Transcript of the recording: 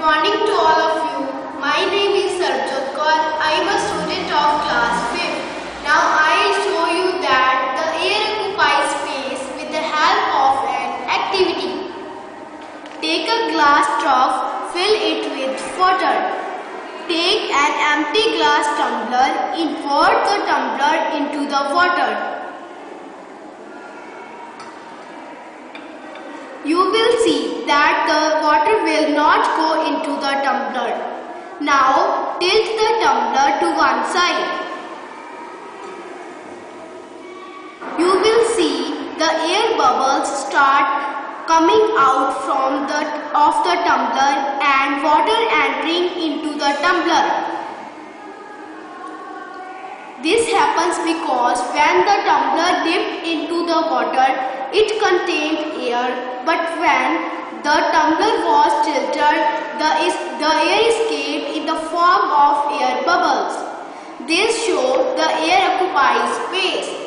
morning to all of you. My name is Sarjot Kaur. I am a student of class 5th. Now I show you that the air occupies space with the help of an activity. Take a glass trough, fill it with water. Take an empty glass tumbler, invert the tumbler into the water. You will see that the water will not go into the tumbler. Now tilt the tumbler to one side. You will see the air bubbles start coming out from the of the tumbler and water entering into the tumbler. This happens because when the tumbler dipped into the water, it contained air, but when the tumbler was tilted, the, the air escaped in the form of air bubbles. This shows the air occupies space.